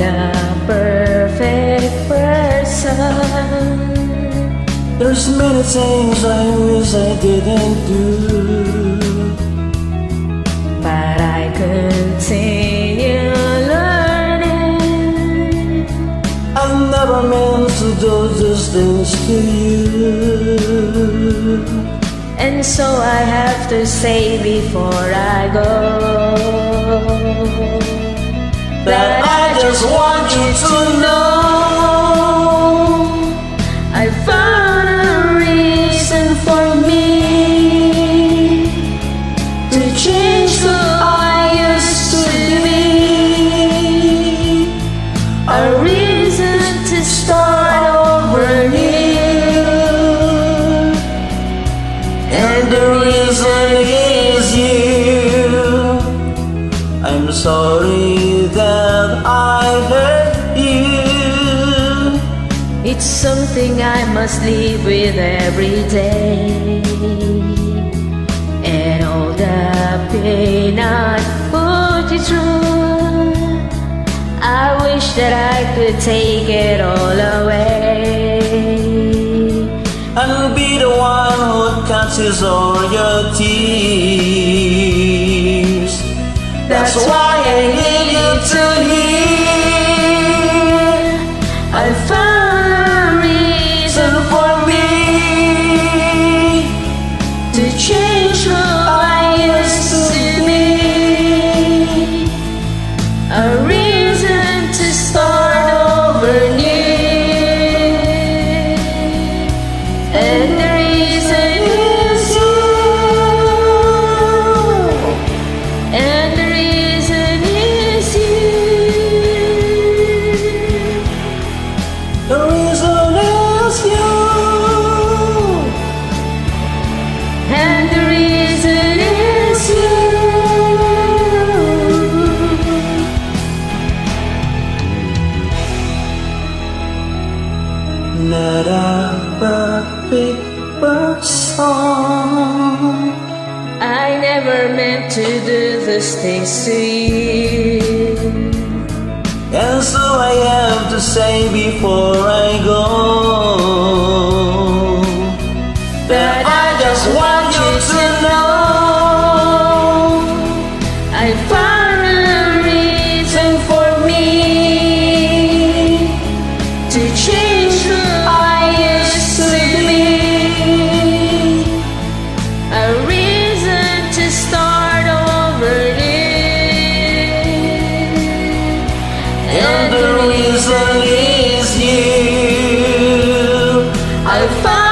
not a perfect person. There's many things I wish I didn't do, but I continue learning. I never meant to do these things to you, and so I have to say before I go just want you to know I'm sorry that I hurt you It's something I must live with every day. And all the pain I put you through, I wish that I could take it all away. I'll be the one who catches all your tears That's why I need you to hear Not a perfect person I never meant to do these things to you. And so I have to say before I go reason is you I found